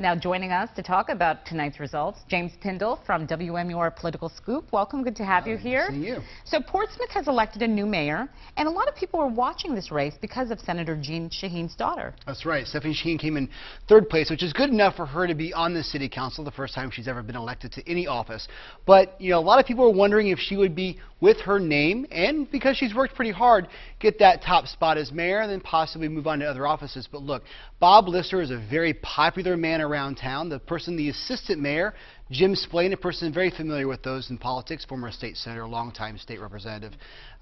Now joining us to talk about tonight's results, James Pindell from WMUR Political Scoop. Welcome, good to have you here. see you. So Portsmouth has elected a new mayor, and a lot of people are watching this race because of Senator Jeanne Shaheen's daughter. That's right. Stefany Shaheen came in third place, which is good enough for her to be on the city council, the first time she's ever been elected to any office. But, you know, a lot of people are wondering if she would be, with her name, and because she's worked pretty hard, get that top spot as mayor and then possibly move on to other offices. But look, Bob Lister is a very popular man around town. The person, the assistant mayor, Jim Splain, a person very familiar with those in politics, former state senator, longtime state representative.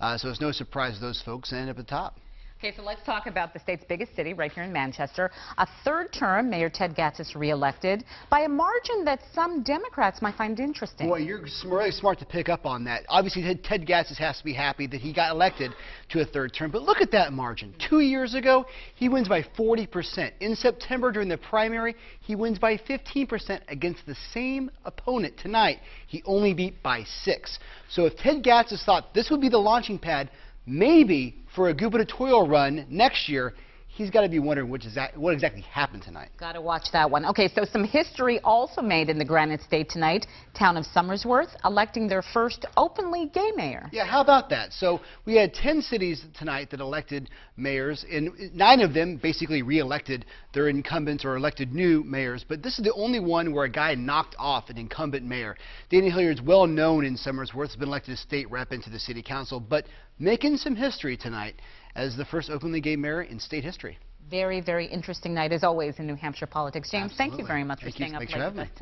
Uh, so it's no surprise those folks end up at the top. Okay, so let's talk about the state's biggest city right here in Manchester. A third term, Mayor Ted Gatsas is reelected by a margin that some Democrats might find interesting. Boy, you're really smart to pick up on that. Obviously, Ted, Gatsas has to be happy that he got elected to a third term. But look at that margin. Two years ago, he wins by 40%. In September, during the primary, he wins by 15% against the same opponent. Tonight, he only beat by six. So if Ted Gatsas thought this would be the launching pad, maybe for a gubernatorial run next year, he's got to be wondering exact, what exactly happened tonight. Got to watch that one. Okay, so some history also made in the Granite State tonight. Town of Somersworth electing their first openly gay mayor. Yeah, how about that? So we had 10 cities tonight that elected mayors, and nine of them basically re-elected their incumbents or elected new mayors. But this is the only one where a guy knocked off an incumbent mayor. Dana Hilliard's well known in Somersworth, has been elected as state rep into the city council, but making some history tonight as the first openly gay mayor in state history. Very, very interesting night as always in New Hampshire politics. James, thank you very much Thank for you. staying up Thanks late with us tonight.